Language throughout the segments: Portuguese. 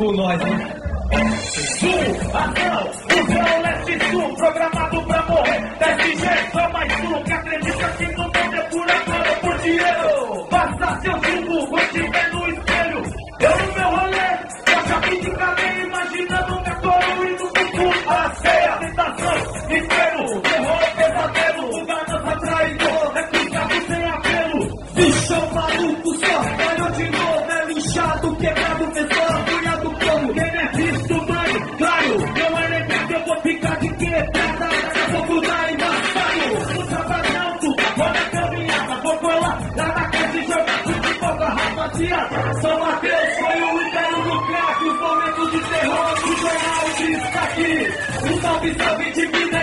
com nós, hein? Sul, ação, o leste sul, programado momentos de terror do jornal de aqui. Um salve, salve de vida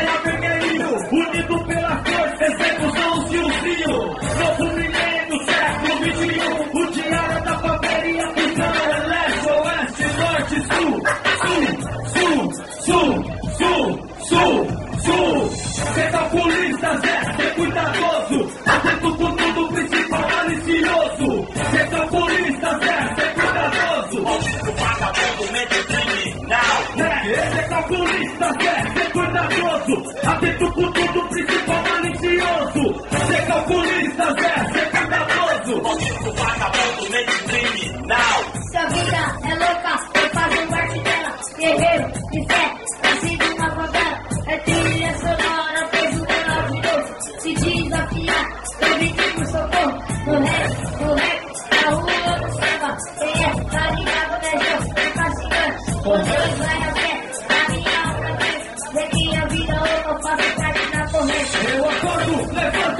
É, polícia, Zé, cê cuidadoso, atento com tudo, principal malicioso. Cê tá polícia, Zé, cê cuidadoso. Maldito vagabundo, mente criminal. Se a vida é louca, eu faço parte dela. Guerreiro, de fé, nascido na favela. É trilha sonora, fez o canal de novo. Se desafiar, eu vim por socorro. No rap, no rap, na rua no samba. Quem é, tá ligado, né, Jô? Não tá chegando. Com Deus vai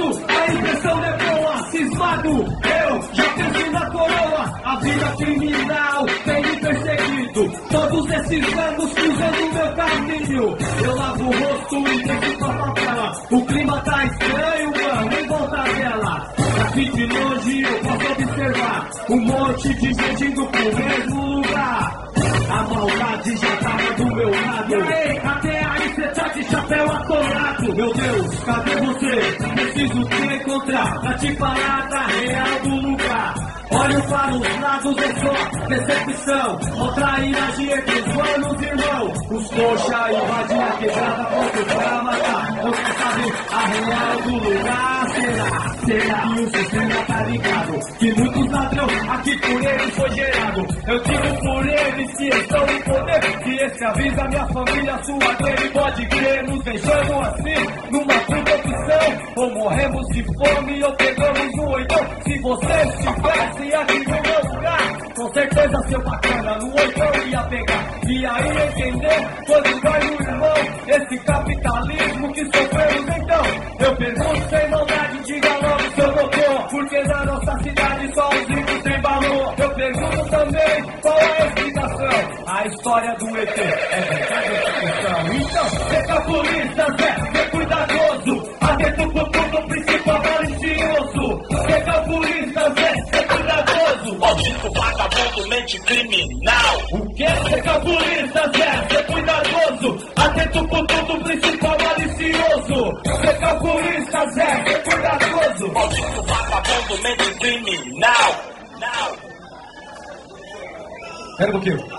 a impressão é boa, cismado. Eu já penso na coroa, a vida criminal tem me perseguido. Todos esses anos cruzando meu caminho. Eu lavo o rosto e desço pra favela. O clima tá estranho, mano, em volta dela. Daqui de longe eu posso observar um monte de gente indo pro mesmo lugar. A maldade já tava do meu lado. E aí, até aí cê tá de chapéu atorado. Meu Deus, cadê você? Preciso te encontrar pra te falar da real do lugar. Olho para os lados, é só decepção. Ó trairagem entre os irmão. Os coxa invadem a quebrada, pronto pra matar. Você sabe a real do lugar. Será? Será? E o sistema tá ligado. Que muitos ladrão aqui por eles foi gerado. Eu digo por eles que estão em poder. Que esse avisa minha família, sua dele pode crer. Nos deixamos assim. Ou morremos de fome ou pegamos um oitão. Se você estivesse aqui no meu lugar, com certeza seu bacana no oitão ia pegar. E aí entender quando vai no irmão esse capitalismo que sofremos então. Eu pergunto sem maldade, diga logo seu doutor. Porque na nossa cidade só os ricos têm valor. Eu pergunto também qual é a explicação. A história do ET é verdade ou ficção? Então, tá polícia, Zé, cuidadoso. Maldito vagabundo, mente criminal. O que é calculista, Zé? Ser cuidadoso, atento com tudo, principal malicioso. Ser calculista, Zé, ser cuidadoso. Maldito vagabundo, mente criminal. Now. Pera um pouquinho.